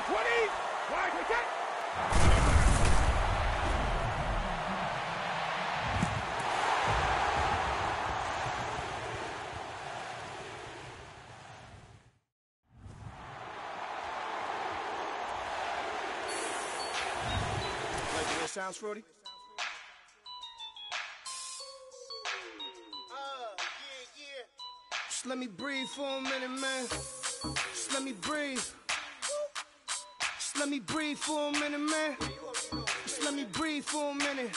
220. Wide wicket. Like the way it sounds, Fruity? Uh, Just let me breathe for a minute, man. Just let me breathe. Let me breathe for a minute, man. Just let me breathe for a minute.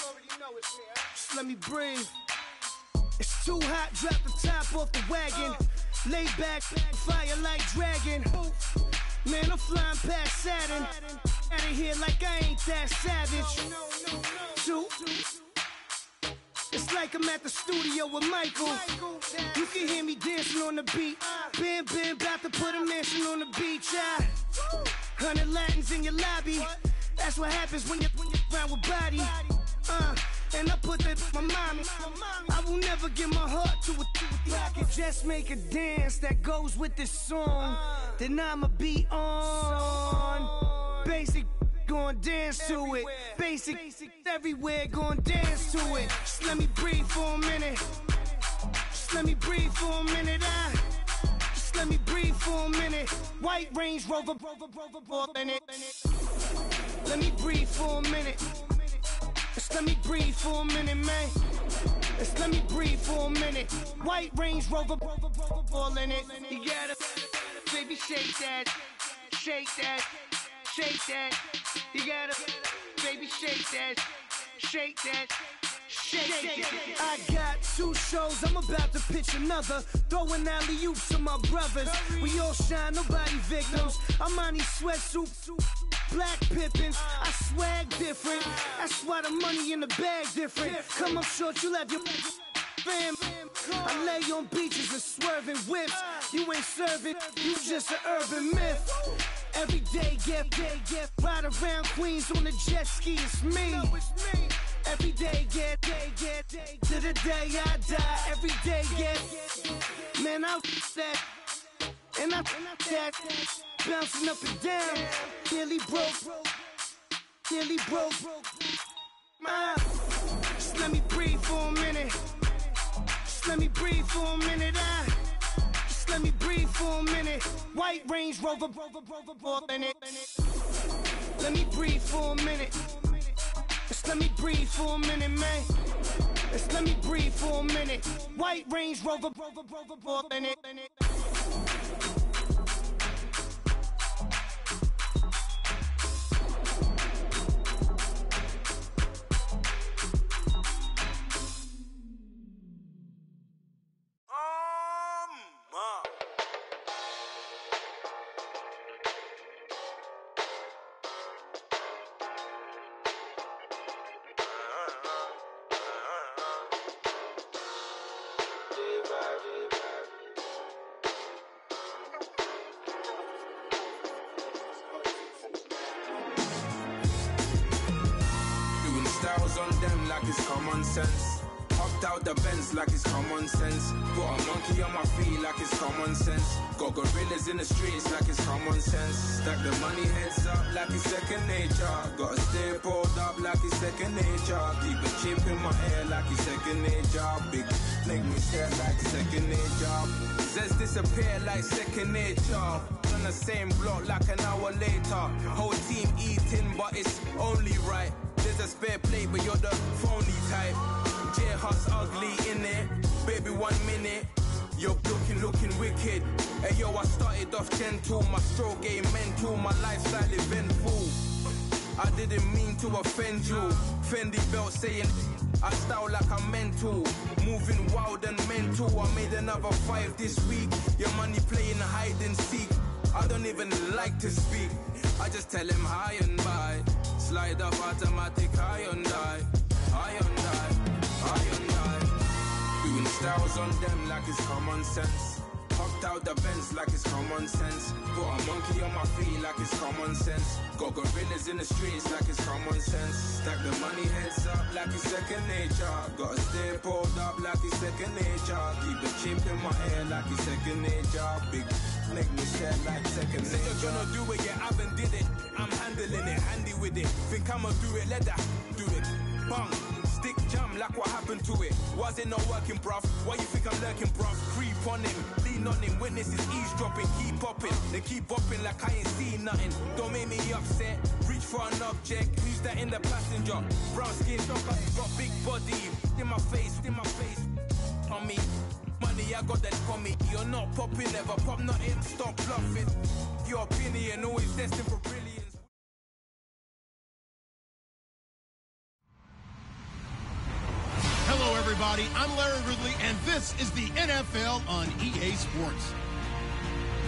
Just let me breathe. It's too hot, drop the top off the wagon. Lay back, fire like dragon. Man, I'm flying past Saturn. Out of here like I ain't that savage. Two. It's like I'm at the studio with Michael. You can hear me dancing on the beat. Bam, bam, about to put a mansion on the beach. Ah. Hundred Latins in your lobby. That's what happens when you when you round with body. Uh, and I put that my mommy. I will never give my heart to a to a I can just make a dance that goes with this song. Then I'ma be on. Basic gon' dance to it. Basic everywhere gon' dance to it. Just let me breathe for a minute. Just let me breathe for a minute. I let me breathe for a minute. White Range Rover, Rover, Rover, Rover it. Let me breathe for a minute. Just let me breathe for a minute, man. Just let me breathe for a minute. White Range Rover, Rover, Rover, ball it. You gotta, baby, shake that, shake that, shake that. You gotta, baby, shake that, shake that. Shake, I got two shows, I'm about to pitch another. Throwing alley oops to my brothers. We all shine, nobody victims. I'm on these sweatsuits. Black Pippins, I swag different. That's why the money in the bag different. Come up short, you left your fam. I lay on beaches and swerving whips. You ain't serving, you just an urban myth. Every day, get, day, get, ride around Queens on the jet ski, it's me. Every day, get, day, get, day, to the day I die. Every day, get, man, I that. And I'm that bouncing up and down, nearly broke, nearly broke. Ah, just let me breathe for a minute. Just let me breathe for a minute. Ah, just let me breathe for a minute. White Range Rover, Rover, Rover, Rover in it. Let me breathe for a minute. Let me breathe for a minute, man. Let me breathe for a minute. White Range Rover, Rover, Rover, Rover in it. Um, On them like it's common sense. Hopped out the Benz like it's common sense. Got a monkey on my feet like it's common sense. Got gorillas in the streets like it's common sense. Stack the money heads up like it's second nature. Gotta stay pulled up like it's second nature. Keep a chip in my ear like it's second nature. Big make me stare like second nature. Says disappear like second nature. On the same block like an hour later. Whole team eating, but it's only right. There's a spare plate, but you're the phony type. J Hut's ugly in it. Baby, one minute. You're looking, looking wicked. Hey yo, I started off gentle. My stroke game mental. My lifestyle eventful. I didn't mean to offend you. Fendi belt saying I style like I'm mental. Moving wild and mental. I made another five this week. Your money playing hide and seek. I don't even like to speak. I just tell him hi and bye. Slide up automatic high and die. High and die. High and die. Doing styles on them like it's common sense. Hopped out the Benz like it's common sense. Put a monkey on my feet like it's common sense. Got gorillas in the streets like it's common sense. Stack the money heads up like it's second nature. Gotta stay pulled up like it's second nature. Keep the chip in my ear like it's second nature. Big make me stare like second nature. You're gonna do it, yeah, I've been did it. With it. Think I'ma do it, let that do it. Bang, stick jam like what happened to it. Was it not working, bruv? Why you think I'm lurking, bruv? Creep on him, lean on him, witnesses eavesdropping, keep popping. They keep bopping like I ain't seen nothing. Don't make me upset, reach for an object. Who's that in the passenger? Brown skin, got big body. In my face, in my face, on me. Money, I got that for me. You're not popping, never pop nothing. Stop bluffing. Your opinion always destined for brilliance. Everybody. I'm Larry Ridley, and this is the NFL on EA Sports.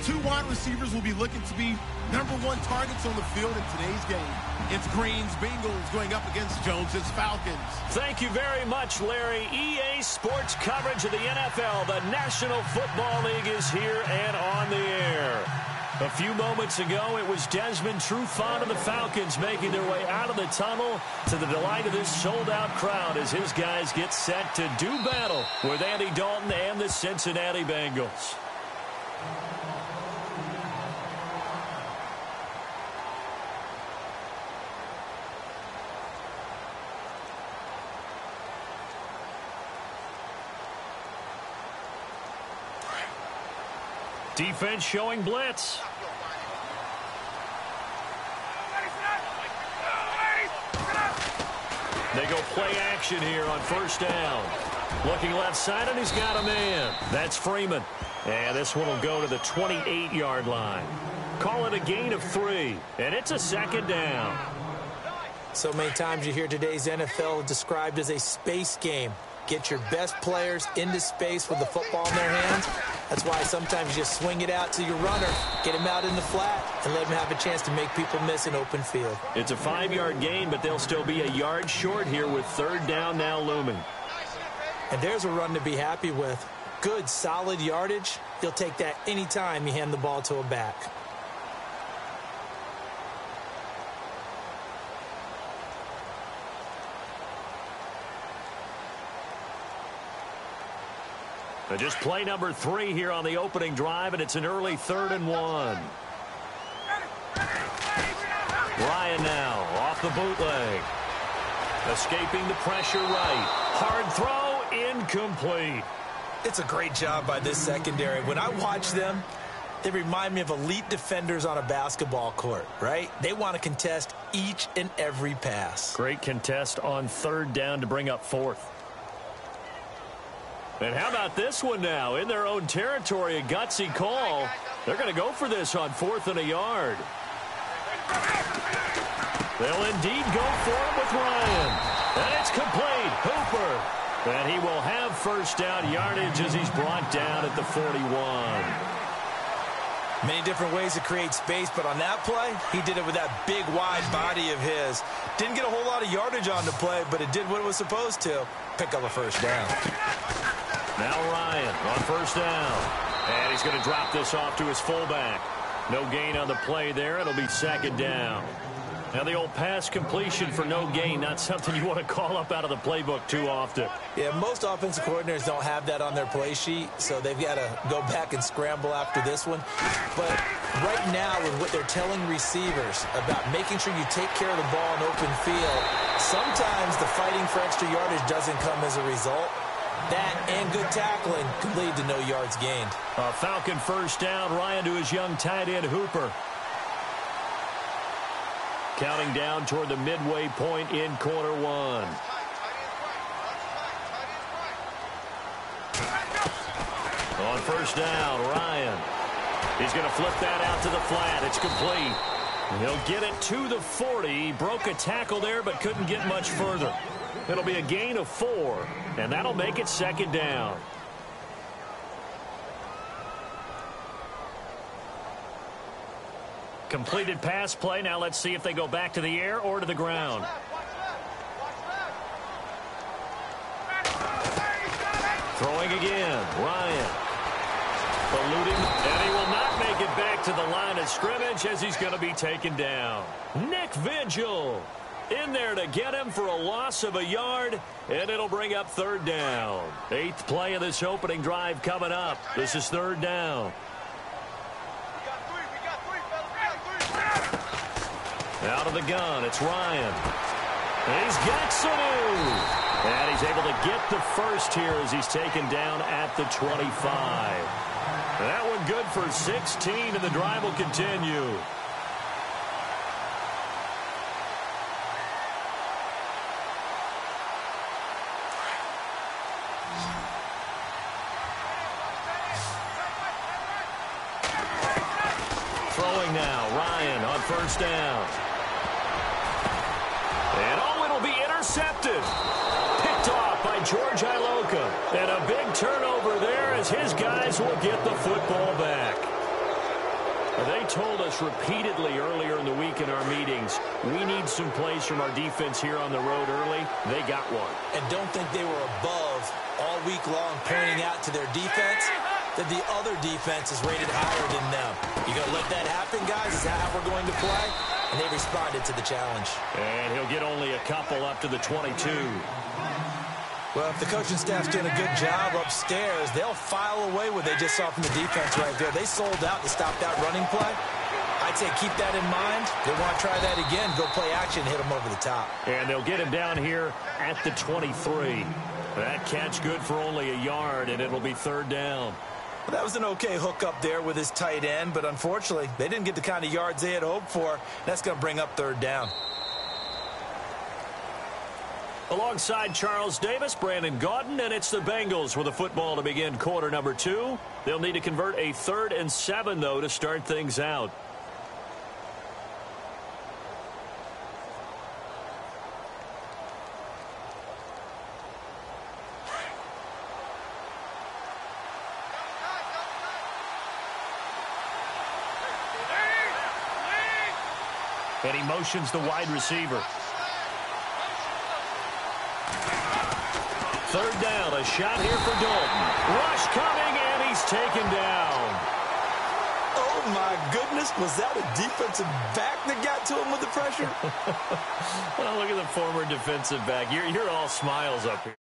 Two wide receivers will be looking to be number one targets on the field in today's game. It's Green's Bengals going up against Jones's Falcons. Thank you very much, Larry. EA Sports coverage of the NFL. The National Football League is here and on the air. A few moments ago, it was Desmond Trufant of the Falcons making their way out of the tunnel to the delight of this sold-out crowd as his guys get set to do battle with Andy Dalton and the Cincinnati Bengals. Defense showing blitz. They go play action here on first down. Looking left side, and he's got a man. That's Freeman. And this one will go to the 28-yard line. Call it a gain of three, and it's a second down. So many times you hear today's NFL described as a space game. Get your best players into space with the football in their hands. That's why sometimes you just swing it out to your runner, get him out in the flat, and let him have a chance to make people miss an open field. It's a five-yard gain, but they'll still be a yard short here with third down now looming. And there's a run to be happy with. Good, solid yardage. You'll take that anytime you hand the ball to a back. Just play number three here on the opening drive, and it's an early third and one. Ryan now off the bootleg. Escaping the pressure right. Hard throw, incomplete. It's a great job by this secondary. When I watch them, they remind me of elite defenders on a basketball court, right? They want to contest each and every pass. Great contest on third down to bring up fourth. And how about this one now? In their own territory, a gutsy call. They're going to go for this on fourth and a yard. They'll indeed go for it with Ryan. And it's complete. Hooper. And he will have first down yardage as he's brought down at the 41. Many different ways to create space, but on that play, he did it with that big, wide body of his. Didn't get a whole lot of yardage on the play, but it did what it was supposed to. Pick up a first down. Now Ryan on first down. And he's going to drop this off to his fullback. No gain on the play there. It'll be second down. Now the old pass completion for no gain, not something you want to call up out of the playbook too often. Yeah, most offensive coordinators don't have that on their play sheet, so they've got to go back and scramble after this one. But right now, with what they're telling receivers about making sure you take care of the ball in open field, sometimes the fighting for extra yardage doesn't come as a result. That and good tackling could lead to no yards gained. A Falcon first down. Ryan to his young tight end, Hooper. Counting down toward the midway point in quarter one. On first down, Ryan. He's going to flip that out to the flat. It's complete. He'll get it to the 40. He broke a tackle there, but couldn't get much further. It'll be a gain of four, and that'll make it second down. Completed pass play. Now let's see if they go back to the air or to the ground. Throwing again. Ryan. Eluding. And he will not make it back to the line of scrimmage as he's going to be taken down. Nick Vigil in there to get him for a loss of a yard, and it'll bring up third down. Eighth play of this opening drive coming up. This is third down. Out of the gun, it's Ryan. He's got Sanu. And he's able to get the first here as he's taken down at the 25. That one good for 16, and the drive will continue. Throwing now, Ryan on first down. And oh, it'll be intercepted. Picked off by George Iloka. And a big turnover there as his guys will get the football back. They told us repeatedly earlier in the week in our meetings, we need some plays from our defense here on the road early. They got one. And don't think they were above all week long pointing out to their defense that the other defense is rated higher than them. You going to let that happen, guys? Is that how we're going to play? And they responded to the challenge. And he'll get only a couple up to the 22. Well, if the coaching staff's doing a good job upstairs, they'll file away what they just saw from the defense right there. They sold out to stop that running play. I'd say keep that in mind. They want to try that again. Go play action, hit them over the top. And they'll get him down here at the 23. That catch good for only a yard, and it'll be third down. Well, that was an okay hook up there with his tight end, but unfortunately, they didn't get the kind of yards they had hoped for. That's going to bring up third down. Alongside Charles Davis, Brandon Gaudin, and it's the Bengals with a football to begin quarter number two. They'll need to convert a third and seven, though, to start things out. Motions the wide receiver. Third down, a shot here for Dalton. Rush coming, and he's taken down. Oh, my goodness. Was that a defensive back that got to him with the pressure? well, look at the former defensive back. You're, you're all smiles up here.